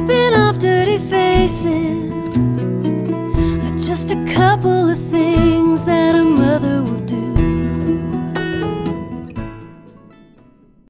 wiping off dirty faces. Just a couple of things.